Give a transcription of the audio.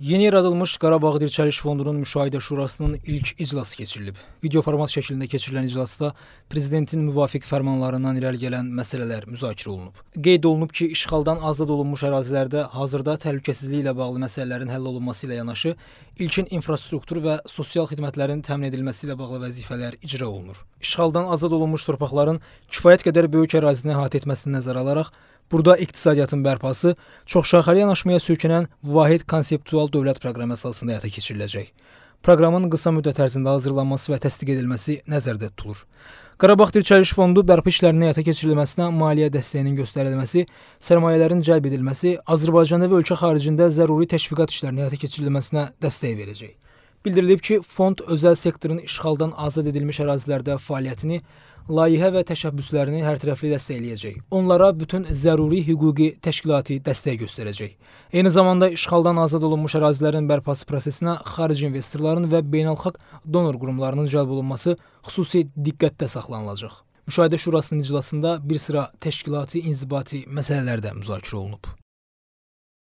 Yeni yaradılmış Qarabağ Dirçəliş Fondunun Müşahidə Şurasının ilk iclası keçirilib. Video format şəklində keçirilən iclasda prezidentin müvafiq fərmanlarından irəli gələn məsələlər müzakirə olunub. Qeyd olunub ki, işğaldan azad olunmuş ərazilərdə hazırda təhlükəsizlik ilə bağlı məsələlərin həll olunması ilə yanaşı, ilkin infrastruktur və sosial xidmətlərin təmin edilməsi ilə bağlı vəzifələr icra olunur. İşğaldan azad olunmuş torpaqların kifayət qədər böyük ərazini əhatə etməsini nəzərə alaraq, Burada iqtisadiyyatın bərpası çoxşaxəli yanaşmaya söykənən vahid konseptual dövlət proqramı əsasında həyata keçiriləcək. Proqramın qısa müddət ərzində hazırlanması və təsdiq edilməsi nəzərdə tutulur. Qarabağ Dirçəliş Fondu bərpa işlərinin həyata keçirilməsinə maliyyə dəstəyinin göstərilməsi, sərmayələrin cəlb edilməsi, Azərbaycanda və ölkə xaricində zəruri təşviqat işlərinin həyata keçirilməsinə dəstək verəcək. Bildirilib ki, fond özəl sektorun işğaldan azad edilmiş ərazilərdə fəaliyyətini layihə və təşəbbüslərini hərtərəfli dəstəkləyəcək. Onlara bütün zəruri hüquqi təşkilati dəstək göstərəcək. Eyni zamanda işğaldan azad olunmuş ərazilərin bərpası prosesinə xarici investorların və beynəlxalq donor qurumlarının cəlb olunması xüsusi diqqətdə saxlanılacaq. Müşahidə Şurasının iclasında bir sıra təşkilati, inzibati məsələlər də müzakirə olunub.